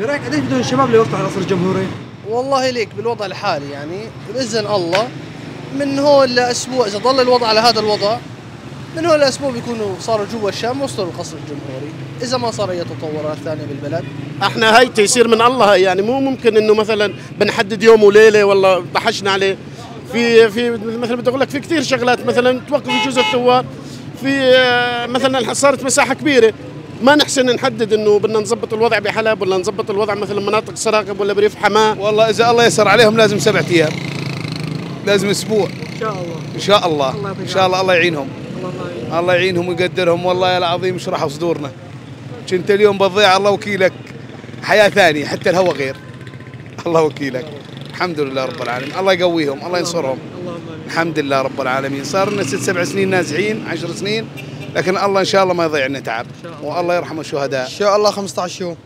برأيك قديش بدهم الشباب ليوقفوا على القصر الجمهوري؟ والله ليك بالوضع الحالي يعني بإذن الله من هون لأسبوع إذا ضل الوضع على هذا الوضع من هون لأسبوع بيكونوا صاروا جوا الشام وصلوا القصر الجمهوري إذا ما صار أي تطورات ثانية بالبلد. إحنا هاي تيسير من الله يعني مو ممكن إنه مثلا بنحدد يوم وليلة والله طحشنا عليه. في في مثلا بدي أقول لك في كثير شغلات مثلا توقف جزء الثوار في آه، مثلا صارت مساحة كبيرة. ما نحسن نحدد إنه بدنا نظبط الوضع بحلب ولا نظبط الوضع مثلا مناطق سراقب ولا بريف حماة. والله إذا الله يسر عليهم لازم سبعة أيام. لازم أسبوع. إن شاء الله. إن شاء الله. إن شاء الله الله يعينهم. الله الله يعينهم ويقدرهم. والله العظيم اشرحوا صدورنا. كنت اليوم بتضيع الله وكيلك. حياة ثانية حتى الهوى غير. الله وكيلك. الحمد لله رب العالمين. الله يقويهم الله ينصرهم. اللهم الحمد لله رب العالمين. صار لنا ست سبع سنين نازحين عشر سنين. لكن الله إن شاء الله ما يضيع لنا تعب والله يرحم الشهداء. إن شاء الله 15 يوم.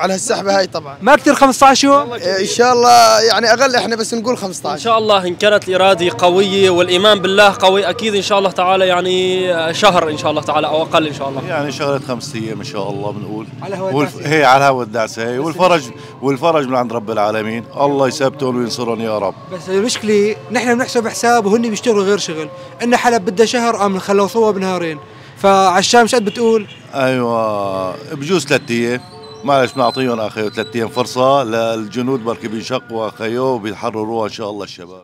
على هالسحبة هاي طبعا. ما كثير 15 يوم؟ إن شاء الله يعني أقل إحنا بس نقول إن 15 شاء الله إن كانت الإرادة قوية والإيمان بالله قوي أكيد إن شاء الله تعالى يعني شهر إن شاء الله تعالى أو أقل إن شاء الله. يعني شغلة خمس أيام إن شاء الله بنقول. على هواء والف... الدعسة. هي على هوا الدعسه هي والفرج والفرج من عند رب العالمين. الله يثبتهم وينصرهم يا رب. بس المشكلة نحن بنحسب حساب وهن بيشتغلوا غير شغل. إن حلب بدها شهر قام خلوه صوب بنهارين فعلى الشام شو بتقول؟ أيوه بجوز ثلاث أيام. معلش بنعطيهم أخي ثلاث أيام فرصة؟ للجنود بركي بينشقوا اخيو وبيحرروها إن شاء الله الشباب.